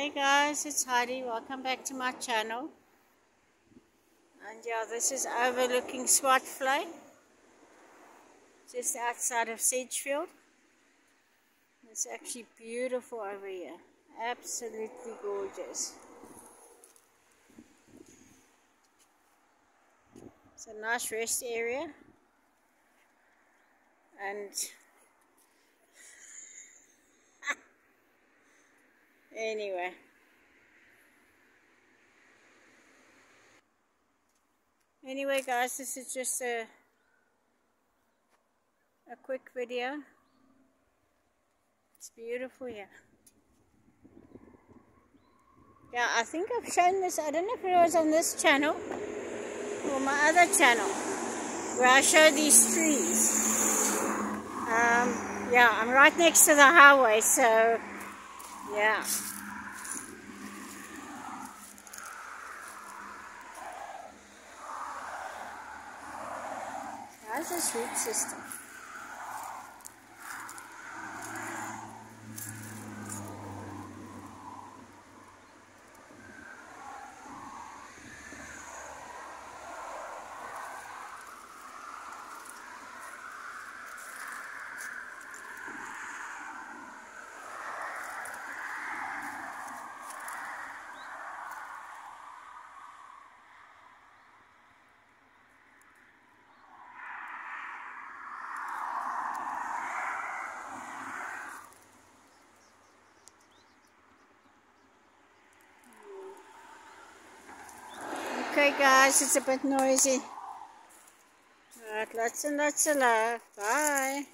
Hey guys, it's Heidi. Welcome back to my channel. And yeah, this is overlooking Swartvlei. Just outside of Sedgefield. It's actually beautiful over here. Absolutely gorgeous. It's a nice rest area. And Anyway. Anyway guys, this is just a a quick video. It's beautiful here. Yeah, I think I've shown this, I don't know if it was on this channel or my other channel where I show these trees. Um, yeah, I'm right next to the highway, so yeah. How's this root system? Okay guys, it's a bit noisy. Alright, lots and lots of love. Bye.